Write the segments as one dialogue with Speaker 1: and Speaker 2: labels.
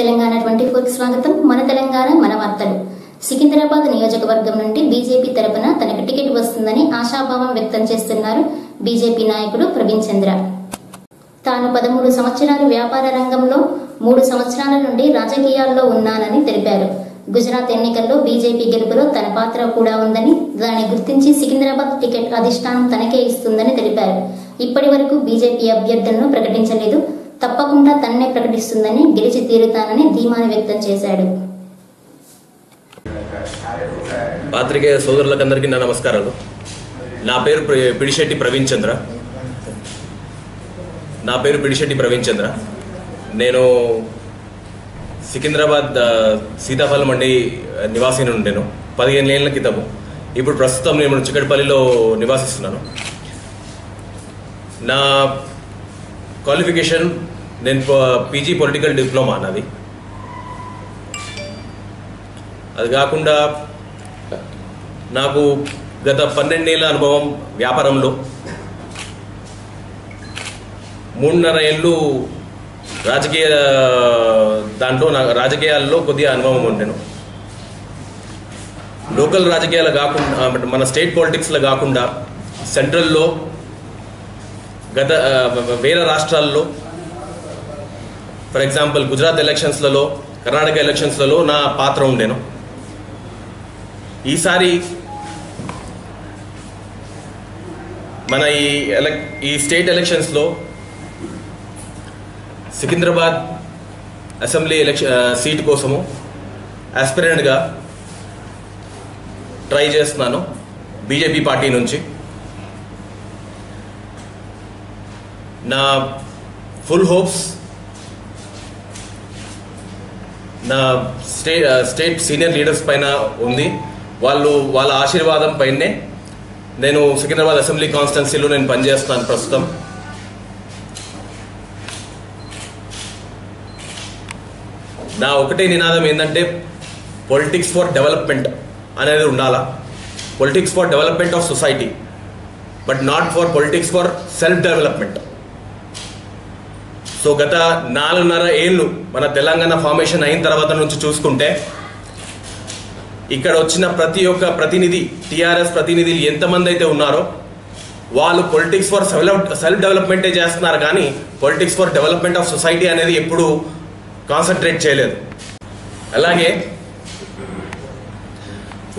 Speaker 1: Telangana twenty ఫోర్కి స్వాగతం. మన తెలంగాణ మన వార్తలు. సికింద్రాబాద్ నియోజకవర్గం నుండి బీజేపీ తరపున తనకు టికెట్ వస్తుందని ఆశాభావం వ్యక్తం చేస్తున్నారు బీజేపీ నాయకుడు ప్రవీణ్ చంద్ర. తాను పదమూడు సంవత్సరాలు వ్యాపార రంగంలో మూడు సంవత్సరాల నుండి రాజకీయాల్లో ఉన్నానని తెలిపారు. గుజరాత్ ఎన్నికల్లో బీజేపీ గెలుపులో తన పాత్ర కూడా ఉందని దాన్ని గుర్తించి సికింద్రాబాద్ టికెట్ అధిష్టానం తనకే ఇస్తుందని తెలిపారు. ఇప్పటి వరకు బీజేపీ అభ్యర్థులను ప్రకటించలేదు. తప్పకుండా తన్నే ప్రకటిస్తుందని గెలిచి తీరుతానని ధీమాను వ్యక్తం చేశాడు.
Speaker 2: పాత్రికేయ సోదరులకందరికీ నా నమస్కారాలు. నా పేరు పిడిశెట్టి ప్రవీణ్ చంద్ర. నా పేరు పిడిశెట్టి ప్రవీణ్ చంద్ర. నేను సికింద్రాబాద్ సీతాఫలం మండి నివాసిని ఉండేను పదిహేను ఏళ్ళ క్రితము. ఇప్పుడు ప్రస్తుతం నేను చిక్కడపల్లిలో నివాసిస్తున్నాను. నా క్వాలిఫికేషన్ నేను పీజీ పొలిటికల్ డిప్లొమా అన్నది అది కాకుండా నాకు గత పన్నెండేళ్ళ అనుభవం వ్యాపారంలో. మూడున్నర ఏళ్ళు రాజకీయ దాంట్లో నా రాజకీయాల్లో కొద్దిగా అనుభవం ఉండేను లోకల్ రాజకీయాలు కాకుండా మన స్టేట్ పాలిటిక్స్లో కాకుండా సెంట్రల్లో గత వేరే రాష్ట్రాల్లో ఫర్ ఎగ్జాంపుల్ గుజరాత్ ఎలక్షన్స్లలో కర్ణాటక ఎలక్షన్స్లలో నా పాత్ర ఉండేను ఈసారి మన ఈ ఎలక్ ఈ స్టేట్ ఎలక్షన్స్లో సికింద్రాబాద్ అసెంబ్లీ ఎలక్షన్ సీట్ కోసము ఆస్పిరెంట్గా ట్రై చేస్తున్నాను బీజేపీ పార్టీ నుంచి నా ఫుల్ హోప్స్ నా స్టేట్ స్టేట్ సీనియర్ లీడర్స్ పైన ఉంది. వాళ్ళు వాళ్ళ ఆశీర్వాదం పైనే నేను సికింద్రాబాద్ అసెంబ్లీ కాన్స్టిట్యున్సీలో నేను పనిచేస్తాను ప్రస్తుతం. నా ఒకటే నినాదం ఏంటంటే పొలిటిక్స్ ఫర్ డెవలప్మెంట్ అనేది ఉండాలా? Politics for development of society but not for politics for self development so గత నాలుగున్నర ఏళ్ళు మన తెలంగాణ ఫార్మేషన్ అయిన తర్వాత నుంచి చూసుకుంటే ఇక్కడ వచ్చిన ప్రతి ఒక్క ప్రతినిధి టీఆర్ఎస్ ప్రతినిధులు ఎంతమంది అయితే ఉన్నారో వాళ్ళు పొలిటిక్స్ ఫర్ సెల్ఫ్ డెవలప్మెంటే చేస్తున్నారు కానీ politics for development of society అనేది ఎప్పుడు కాన్సన్ట్రేట్ చేయలేదు. అలాగే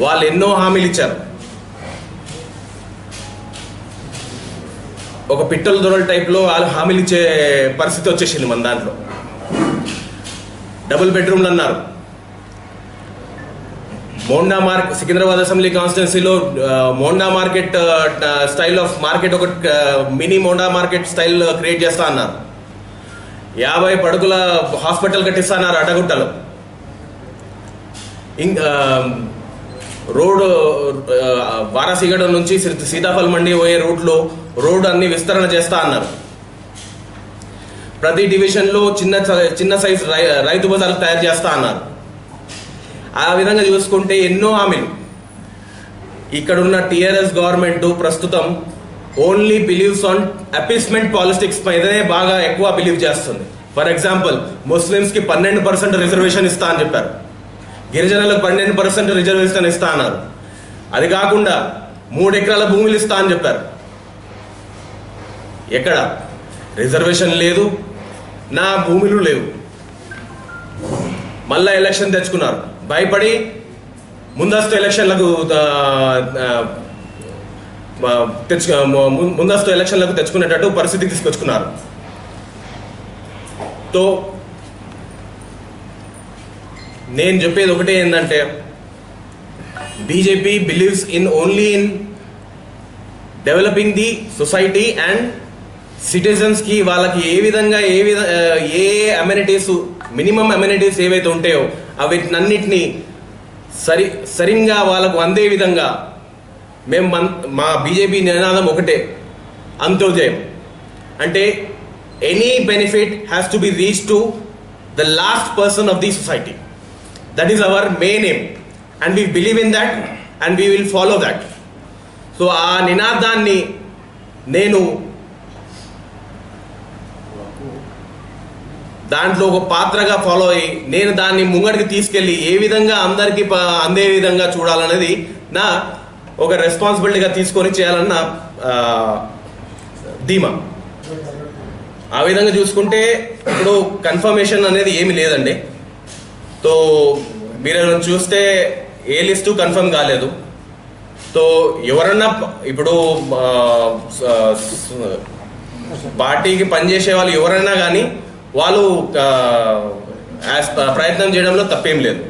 Speaker 2: వాళ్ళు ఎన్నో హామీలు ఇచ్చారు. ఒక పిట్టల దొరల టైప్లో వాళ్ళు హామీలు ఇచ్చే పరిస్థితి వచ్చేసింది మన దాంట్లో. డబుల్ బెడ్రూమ్లు అన్నారు. మోండా మార్క్ సికింద్రాబాద్ అసెంబ్లీ కాన్స్టిట్యున్సీలో Monda market style of market ఒక mini Monda market style create చేస్తా అన్నారు. యాభై పడుకుల హాస్పిటల్ కట్టిస్తా అన్నారు అటగుట్టలో ఇంకా రోడ్ వారాసిగడ నుంచి సీతాఫల్ మండి పోయే రూట్లో రోడ్ అన్ని విస్తరణ చేస్తా అన్నారు. ప్రతి డివిజన్లో చిన్న సై- చిన్న సైజు రై- రైతు బజార్లు తయారు చేస్తా అన్నారు. ఆ విధంగా చూసుకుంటే ఎన్నో హామీలు. ఇక్కడున్న టిఆర్ఎస్ గవర్నమెంట్ ప్రస్తుతం only believes on appeasement politics పైనే బాగా ఎక్కువ బిలీవ్ చేస్తుంది. ఫర్ ఎగ్జాంపుల్ ముస్లిమ్స్కి పన్నెండు పర్సెంట్ రిజర్వేషన్ ఇస్తా అని చెప్పారు. గిరిజనులకు పన్నెండు పర్సెంట్ రిజర్వేషన్ ఇస్తా అన్నారు. అది కాకుండా మూడు ఎకరాల భూములు ఇస్తా అని చెప్పారు. ఎక్కడ? రిజర్వేషన్ లేదు నా భూములు లేవు. మళ్ళా ఎలక్షన్ తెచ్చుకున్నారు. భయపడి ముందస్తు ఎలక్షన్లకు తెచ్చు ముందస్తు ఎలక్షన్లకు తెచ్చుకునేటట్టు పరిస్థితికి తీసుకొచ్చుకున్నారు. తో నేను చెప్పేది ఒకటే ఏంటంటే BJP believes in only in developing the society and సిటిజన్స్కి వాళ్ళకి ఏ విధంగా ఏ విధ ఏ అమ్యూనిటీస్ మినిమం అమ్యూనిటీస్ ఏవైతే ఉంటాయో అన్నిటిని సరి సరిగ్గా వాళ్ళకు అందే విధంగా మేము మన్- మా బీజేపీ నినాదం ఒకటే అంత్యోదయం. అంటే any benefit has to be reach to the last person of the society. That is our main aim. And we believe in that and we will follow that. So ఆ నినాదాన్ని నేను దాంట్లో ఒక పాత్రగా ఫాలో అయ్యి నేను దాన్ని ముంగడికి తీసుకెళ్ళి ఏ విధంగా అందరికీ అందే విధంగా చూడాలనేది నా ఒక రెస్పాన్సిబిలిటీగా తీసుకొని చేయాలన్న ధీమా. ఆ విధంగా చూసుకుంటే ఇప్పుడు కన్ఫర్మేషన్ అనేది ఏమి లేదండి. తో మీరు చూస్తే ఏ లిస్టు కన్ఫర్మ్ కాలేదు. సో ఎవరన్నా ఇప్పుడు పార్టీకి పనిచేసే వాళ్ళు ఎవరైనా కానీ వాళ్ళు ప్రయత్నం చేయడంలో తప్పేం లేదు.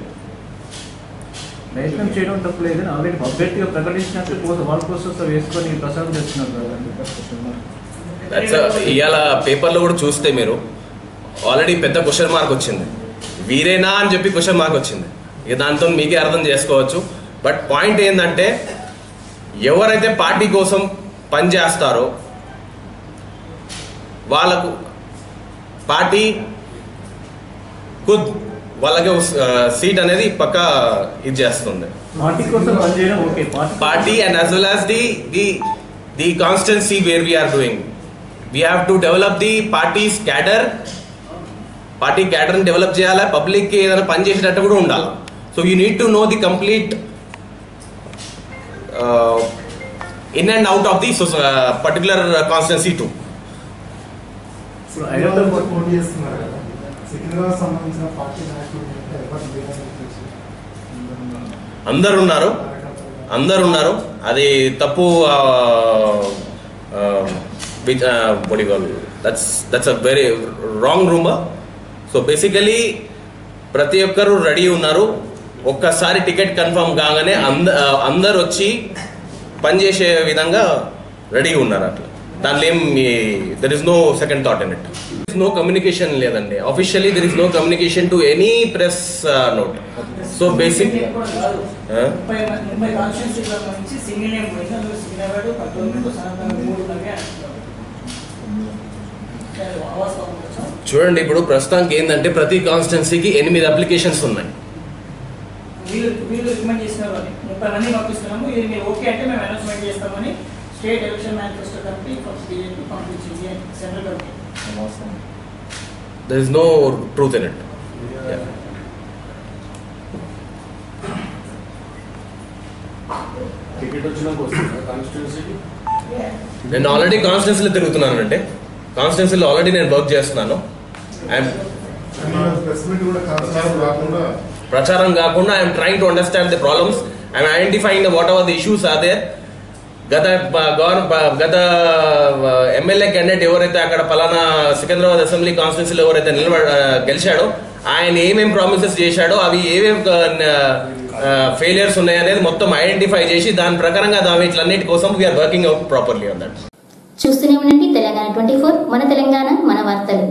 Speaker 3: ప్రయత్నం చేయడం తప్పలేదు ఆల్రెడీ అభ్యర్థిగా ప్రకటించినట్టు కోసం వాళ్ళ కోసం వేసుకొని ప్రసాదం చేస్తున్నారు
Speaker 2: ఇవాళ పేపర్లో కూడా చూస్తే మీరు ఆల్రెడీ పెద్ద క్వశ్చన్ మార్క్ వచ్చింది. వీరేనా అని చెప్పి క్వశ్చన్ మార్క్ వచ్చింది. ఇక దాంతో మీకే అర్థం చేసుకోవచ్చు. బట్ పాయింట్ ఏంటంటే ఎవరైతే పార్టీ కోసం పనిచేస్తారో వాళ్ళకు పార్టీ కుద్ వాళ్ళకి సీట్ అనేది పక్క ఇది చేస్తుంది.
Speaker 3: Party party
Speaker 2: as well as the the the constancy where we are doing. We have to develop the party's cadre. Party క్యాడర్ని develop చేయాలి? పబ్లిక్కి ఏదైనా పని చేసేటట్టు కూడా ఉండాలి? So you need to know the complete in and out of the particular constituency to
Speaker 3: ఇప్పుడు హైదరాబాద్
Speaker 4: పోటీ చేస్తున్నారు కదా. సికింద్రాబాద్ సంబంధించిన పార్టీ నాయకులు
Speaker 2: అందరు ఉన్నారు అందరు ఉన్నారు అది తప్పు that's that's a very wrong rumour so basically ప్రతి ఒక్కరు రెడీ ఉన్నారు. ఒక్కసారి టికెట్ కన్ఫర్మ్ కాగానే అంద అందరు వచ్చి పనిచేసే విధంగా రెడీ ఉన్నారు అట్లా. దానిలో ఏం there is no second thought in it no communication లేదండి. Officially there is no communication to any press note so basic చూడండి ఇప్పుడు ప్రస్తుతానికి ఏంటంటే ప్రతి కాన్స్టిట్యున్సీకి ఎనిమిది అప్లికేషన్స్ ఉన్నాయి.
Speaker 5: వీళ్ళు వీళ్ళు రికమెండ్ చేసినారు అని ముప్పై మంది పంపిస్తున్నాము. ఇది మీరు ఓకే అంటే మేము అనౌన్స్మెంట్ చేస్తామని state election manifesto committee BJP పంపించింది central committee
Speaker 2: there is no truth in it
Speaker 6: ticket వచ్చినాక వస్తుందా కాన్స్టిట్యున్సీకి
Speaker 2: నేను ఆల్రెడీ కాన్స్టిట్యున్సీలో తిరుగుతున్నానంటే కాన్స్టిట్యున్సీలో ఆల్రెడీ నేను వర్క్ చేస్తున్నాను. ప్రచారం కాకుండా I'm trying to understand the problems I'm identifying the whatever the issues are there గత గవర్న గత ఎమ్మెల్యే క్యాండిడేట్ ఎవరైతే అక్కడ పలానా సికింద్రాబాద్ అసెంబ్లీ కాన్స్టిట్యున్సీలో ఎవరైతే నిలబ గెలిచాడో ఆయన ఏమేం ప్రామిసెస్ చేశాడో అవి ఏమేం ఫెయిలియర్స్ ఉన్నాయనేది మొత్తం ఐడెంటిఫై చేసి దాని ప్రకారంగా దా వీటిలన్నిటి కోసం we're working out properly on that
Speaker 1: చూస్తూనే ఉండండి తెలంగాణ ట్వంటీ ఫోర్ మన తెలంగాణ మన వార్తలు.